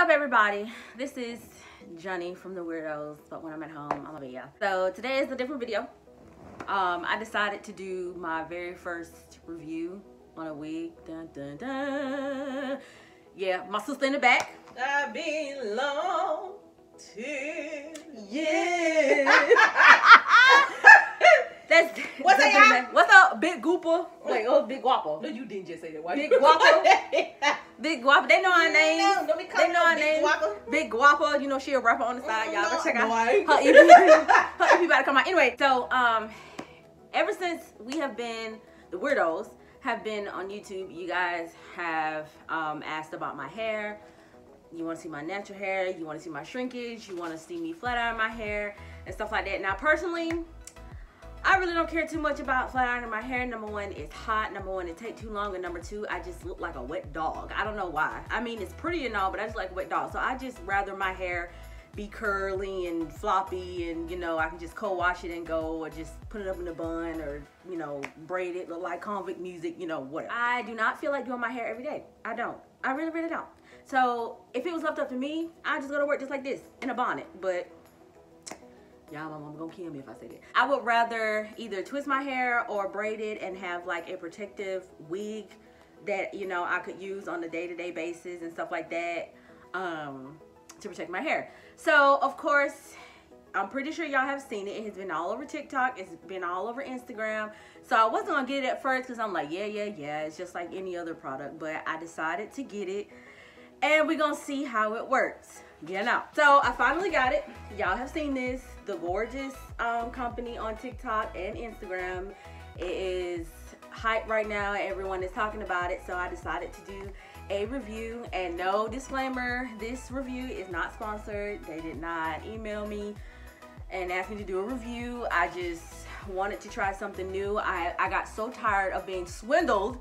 up everybody? This is Johnny from the Weir-Dos, but when I'm at home, I'm a video. So today is a different video. Um, I decided to do my very first review on a wig. Dun, dun, dun. Yeah, my sister in the back. I belong to Yeah. That's What's that's that, in the back. What's up, Big Gooper? Wait, oh, Big Guapo. No, you didn't just say that. Why Big Guapo. Big Guapa. They know our No, names. don't be They know our name. Big names. Guapo. Big Guapo. You know she a rapper on the side. Y'all go check out ain't. her EP. her EP about to come out. Anyway, so um, ever since we have been the Weir-Dos have been on YouTube, you guys have um asked about my hair. You want to see my natural hair. You want to see my shrinkage. You want to see me flat iron my hair and stuff like that. Now, personally, I really don't care too much about flat ironing my hair. Number one, it's hot. Number one, it take too long. And number two, I just look like a wet dog. I don't know why. I mean, it's pretty and all, but I just like wet dog. So I just rather my hair be curly and floppy and, you know, I can just co-wash it and go or just put it up in a bun or, you know, braid it, look like convict music, you know, whatever. I do not feel like doing my hair every day. I don't. I really, really don't. So if it was left up to me, I'd just go to work just like this in a bonnet. But Y'all, my mom gonna kill me if I say that. I would rather either twist my hair or braid it and have like a protective wig that, you know, I could use on a day-to-day basis and stuff like that um, to protect my hair. So, of course, I'm pretty sure y'all have seen it. It has been all over TikTok. It's been all over Instagram. So I wasn't gonna get it at first because I'm like, yeah, yeah, yeah. It's just like any other product. But I decided to get it and we're gonna see how it works. You know. So i finally got it. Y'all have seen this the Gorgius um, company on tiktok and instagram. It is hype right now. Everyone is talking about it. So i decided to do a review. And no disclaimer this review is not sponsored. They did not email me and ask me to do a review. I just wanted to try something new. I i got so tired of being swindled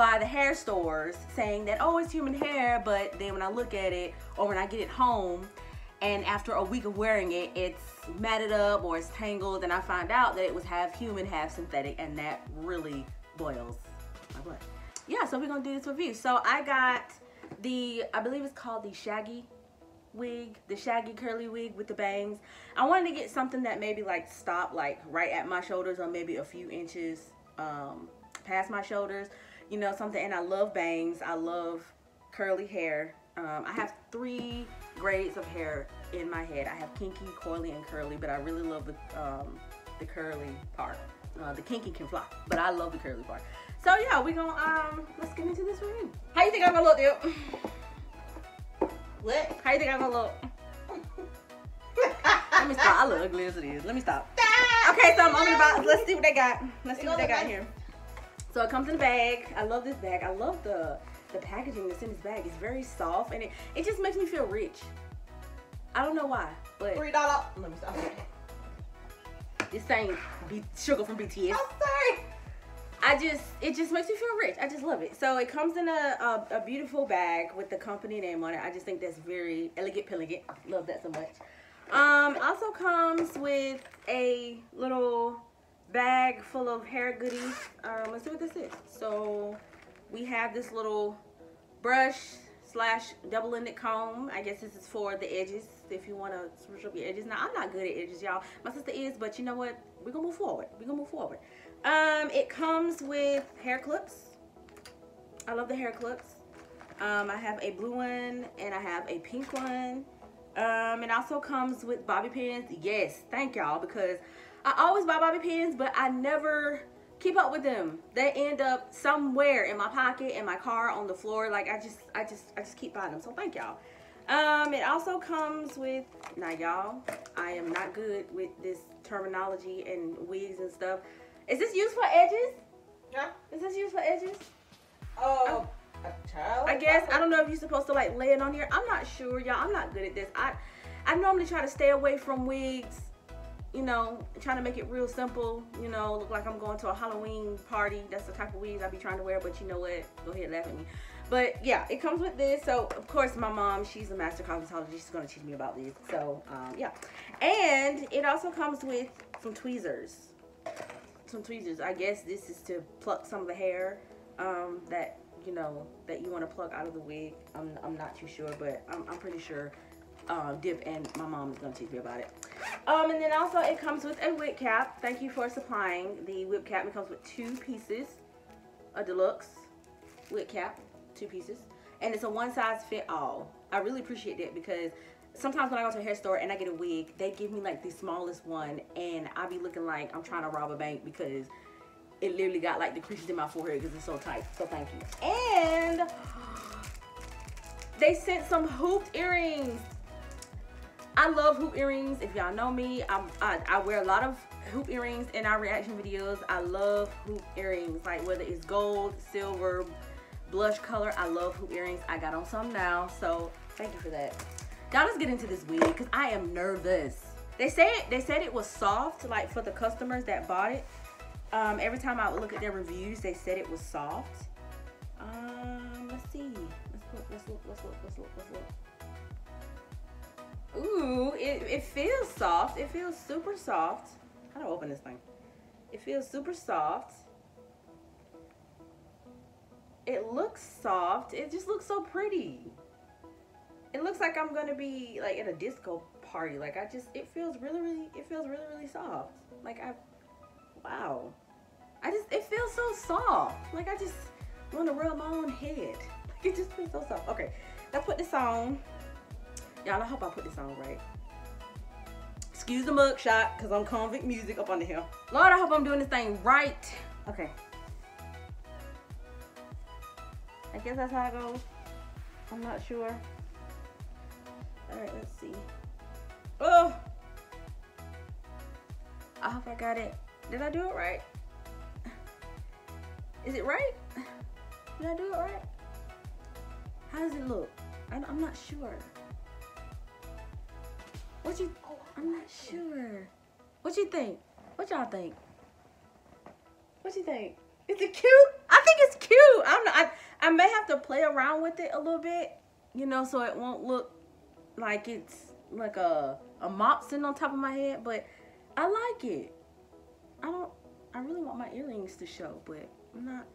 by the hair stores saying that oh it's human hair but then when I look at it or when I get it home and after a week of wearing it it's matted up or it's tangled and I find out that it was half human half synthetic and that really boils my blood yeah so we're gonna do this review so I got the I believe it's called the shaggy wig the shaggy curly wig with the bangs. I wanted to get something that maybe like stopped like right at my shoulders or maybe a few inches um, past my shoulders you know something and I love bangs. I love curly hair. Um, I have three grades of hair in my head. I have kinky coily and curly but I really love the um, the curly part. Uh, the kinky can fly but I love the curly part. So yeah we gonna um let's get into this review how you think I'm gonna look dude? What? how you think I'm gonna look? Let me stop. I look ugly as it is. Let me stop. Okay so I'm opening the box let's see what they got. Let's see what they got here so it comes in a bag. I love this bag. I love the the packaging that's in this bag. It's very soft and it, it just makes me feel rich. I don't know why, but Three dollar. Let me stop. this ain't B- Suga from BTS. I'm sorry. I just it just makes me feel rich. I just love it. So it comes in a, a, a beautiful bag with the company name on it. I just think that's very elegant pilligant. Love that so much. Um, also comes with a little bag full of hair goodies. Um, let's see what this is. So we have this little brush slash double-ended comb. I guess this is for the edges if you want to switch up your edges. Now I'm not good at edges, y'all. My sister is, but you know what? We're gonna move forward. We're gonna move forward. Um, it comes with hair clips. I love the hair clips. Um, I have a blue one and I have a pink one. Um, it also comes with bobby pins. Yes, thank y'all because I always buy bobby pins, but I never keep up with them. They end up somewhere in my pocket, in my car, on the floor. Like I just, I just, I just keep buying them. So thank y'all. Um, it also comes with, now y'all, I am not good with this terminology and wigs and stuff. Is this used for edges? Yeah. Is this used for edges? Oh, a child. I guess I don't know if you're supposed to like lay it on here. I'm not sure, y'all. I'm not good at this. I I normally try to stay away from wigs. You know, trying to make it real simple. You know, look like I'm going to a Halloween party. That's the type of wigs I'd be trying to wear. But you know what? Go ahead, laugh at me. But yeah, it comes with this. So of course, my mom, she's a master cosmetologist. She's gonna teach me about these. So um, yeah, and it also comes with some tweezers. Some tweezers. I guess this is to pluck some of the hair um, that you know, that you want to pluck out of the wig. I'm, I'm not too sure, but I'm, I'm pretty sure um, Dip and my mom is gonna teach me about it. Um, and then also it comes with a wig cap. Thank you for supplying the wig cap. It comes with two pieces, a deluxe wig cap, two pieces, and it's a one size fit all. I really appreciate that because sometimes when I go to a hair store and I get a wig, they give me like the smallest one, and I be looking like I'm trying to rob a bank because it literally got like the creases in my forehead because it's so tight. So thank you. And they sent some hooped earrings. I love hoop earrings. If y'all know me, I'm, I, I wear a lot of hoop earrings in our reaction videos. I love hoop earrings, like whether it's gold, silver, blush color. I love hoop earrings. I got on some now, so thank you for that. Now let's get into this wig because I am nervous. They said they said it was soft, like for the customers that bought it. Um, every time I would look at their reviews, they said it was soft. Um, let's see. Let's look. Let's look. Let's look. Let's look. Let's look. Ooh, it, it feels soft. It feels super soft. How do I open this thing? It feels super soft. It looks soft. It just looks so pretty. It looks like I'm gonna be like at a disco party. Like I just, it feels really, really, it feels really, really soft. Like I, wow. I just, it feels so soft. Like I just want to rub my own head. Like it just feels so soft. Okay, let's put this on. Y'all, I hope I put this on right. Excuse the mug shot, because I'm convict music up under here. Lord, I hope I'm doing this thing right. Okay. I guess that's how it goes. I'm not sure. Alright, let's see. Oh! I hope I got it. Did I do it right? Is it right? Did I do it right? How does it look? I'm not sure. What you? Oh, I'm not sure. What you think? What y'all think? What you think? Is it cute? I think it's cute. I'm not. I, I may have to play around with it a little bit, you know, so it won't look like it's like a a mop sitting on top of my head. But I like it. I don't. I really want my earrings to show, but I'm not.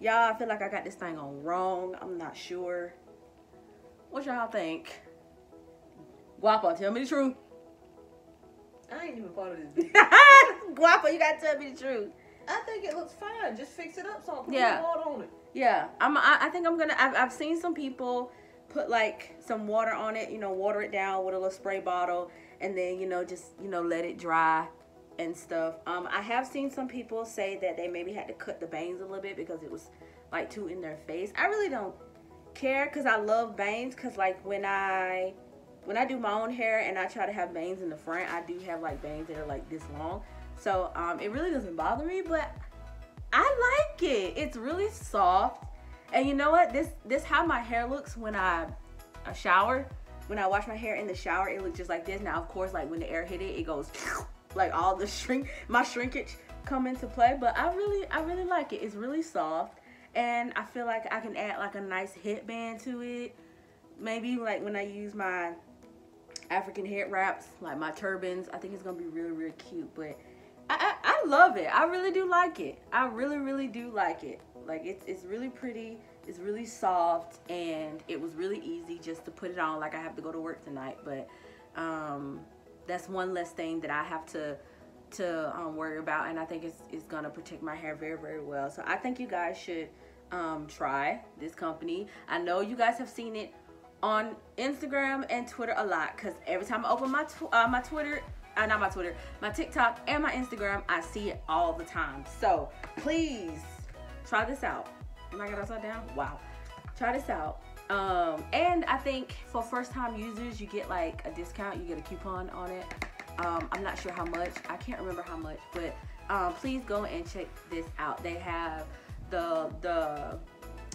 Y'all, I feel like I got this thing on wrong. I'm not sure. What y'all think? Guapa, tell me the truth. I ain't even part of this video. Guapa, you gotta tell me the truth. I think it looks fine. Just fix it up so I put Yeah. water on it. Yeah, I'm. I, I think I'm gonna. I've, I've seen some people put like some water on it. You know, water it down with a little spray bottle, and then you know just you know let it dry and stuff. Um, I have seen some people say that they maybe had to cut the bangs a little bit because it was like too in their face. I really don't care because I love bangs. Cause like when I when I do my own hair and I try to have bangs in the front, I do have like bangs that are like this long. So um, it really doesn't bother me, but I like it. It's really soft. And you know what? This this how my hair looks when I, I shower. When I wash my hair in the shower, it looks just like this. Now, of course, like when the air hit it, it goes like all the shrink my shrinkage come into play. But I really I really like it. It's really soft. And I feel like I can add like a nice headband to it. Maybe like when I use my African head wraps, like my turbans. I think it's gonna be really, really cute. But I, I, I love it. I really do like it. I really, really do like it. Like it's it's really pretty. It's really soft, and it was really easy just to put it on. Like I have to go to work tonight, but um, that's one less thing that I have to to um, worry about, and I think it's it's gonna protect my hair very, very well. So I think you guys should um, try this company. I know you guys have seen it on Instagram and Twitter a lot because every time I open my tw- uh, my Twitter, uh, not my Twitter, my TikTok and my Instagram, I see it all the time. So please try this out. Am I got upside down? Wow. Try this out. Um, and I think for first time users, you get like a discount. You get a coupon on it. Um, I'm not sure how much. I can't remember how much, but um, please go and check this out. They have the the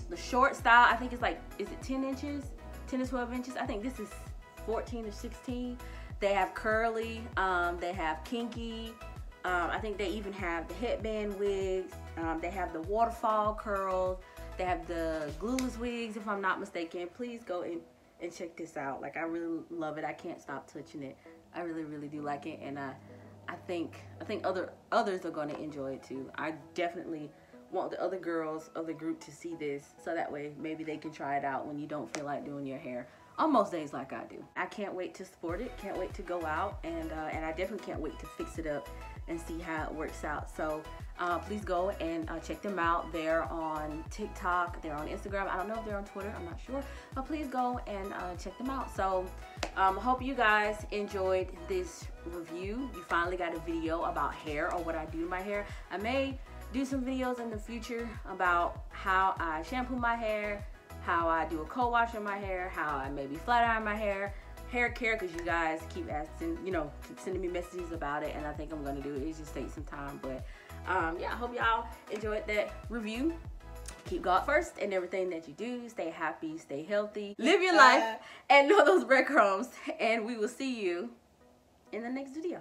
the short style. I think it's like is it 10 inches, 10 to 12 inches. I think this is 14 or 16. They have curly. Um, they have kinky. Um, I think they even have the headband wigs. Um, they have the waterfall curls. They have the glueless wigs, if I'm not mistaken. Please go and, and check this out. Like I really love it. I can't stop touching it. I really, really do like it, and I, I think I think other others are going to enjoy it too. I definitely want the other girls of the group to see this so that way maybe they can try it out when you don't feel like doing your hair on most days like I do. I can't wait to sport it, can't wait to go out, and uh, and I definitely can't wait to fix it up and see how it works out. So uh, please go and uh, check them out. They're on TikTok, they're on Instagram. I don't know if they're on Twitter, I'm not sure, but please go and uh, check them out. So um, hope you guys enjoyed this review. You finally got a video about hair or what I do to my hair. I may do some videos in the future about how I shampoo my hair, how I do a co-wash on my hair, how I maybe flat iron my hair, hair care because you guys keep asking, you know, keep sending me messages about it and I think I'm going to do it. It just takes some time. But um, yeah, I hope y'all enjoyed that review. Keep God first in everything that you do. Stay happy, stay healthy, live your life, and know those breadcrumbs. And we will see you in the next video.